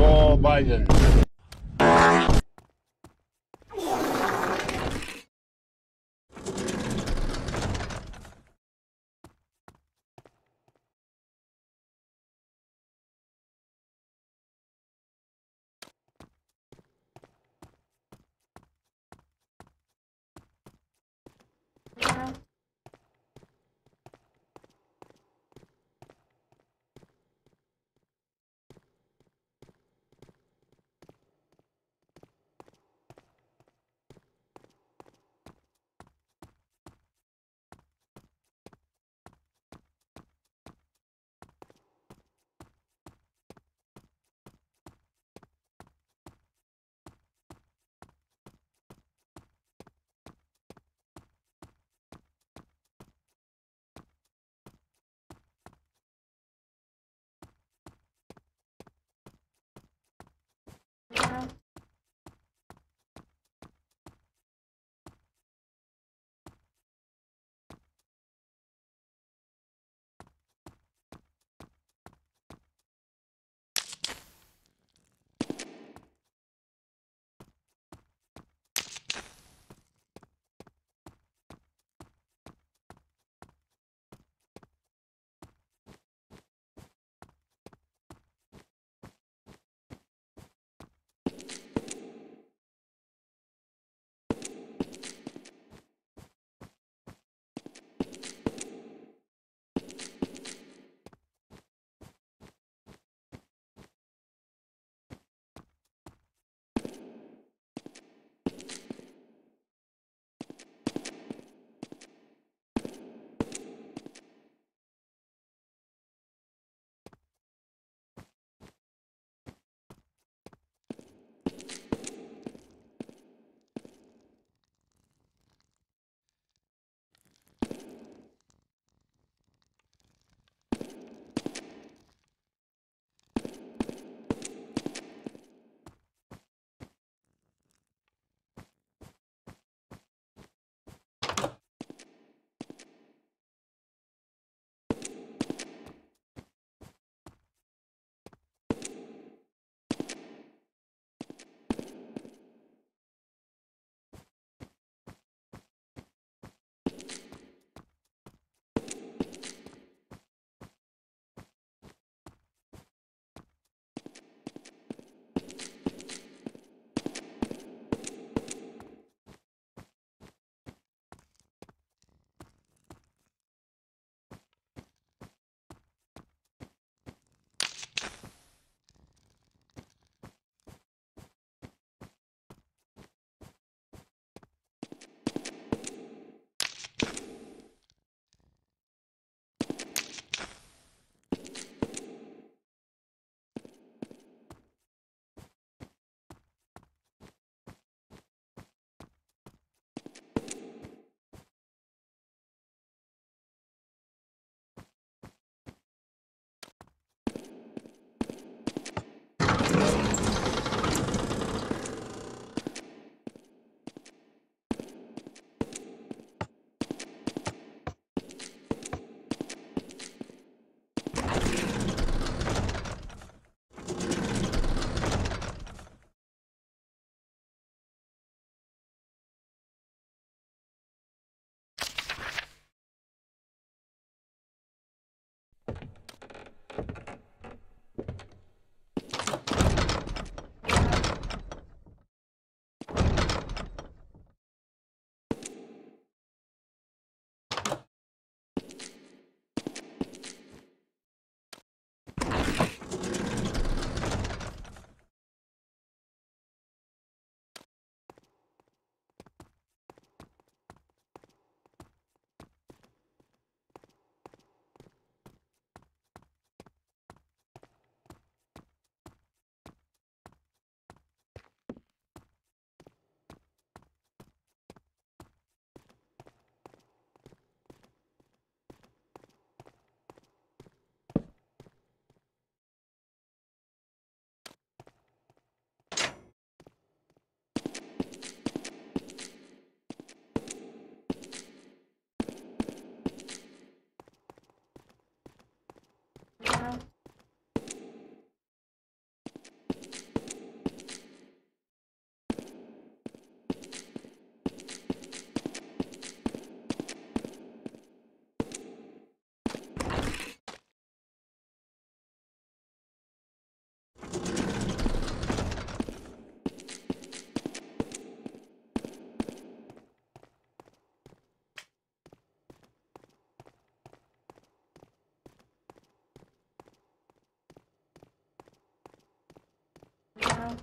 Joe Biden. you know? now.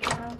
Yeah.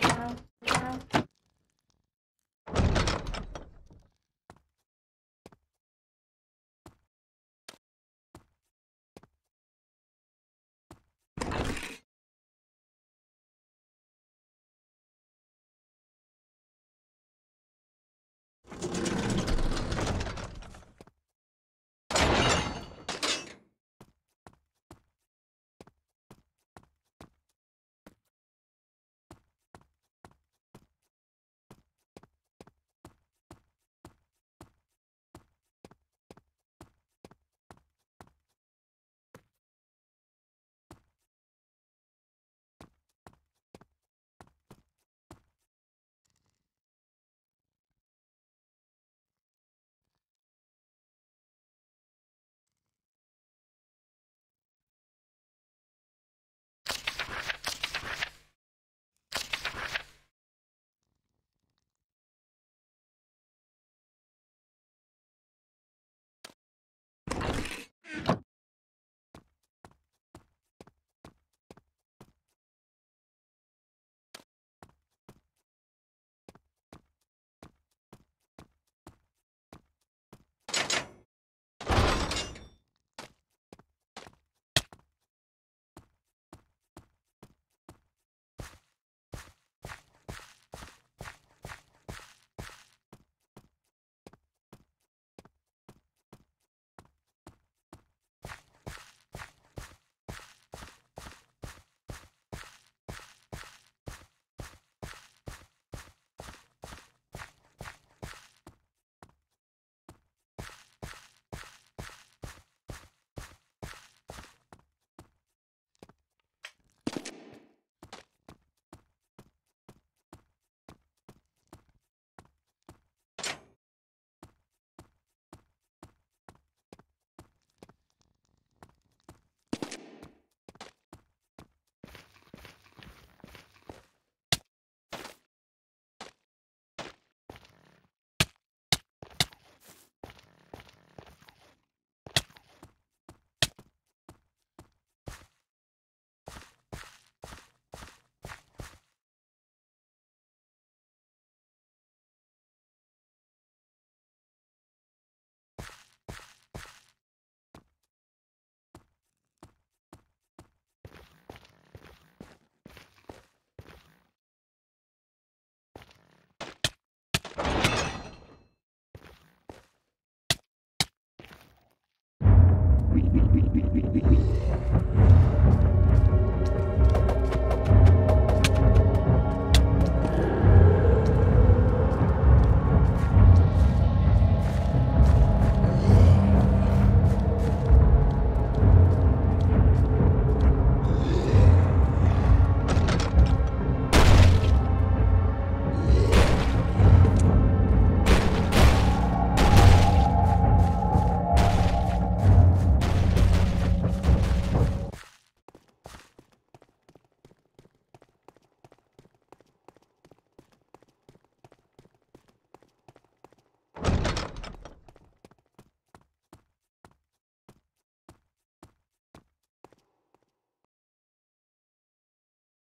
Beep,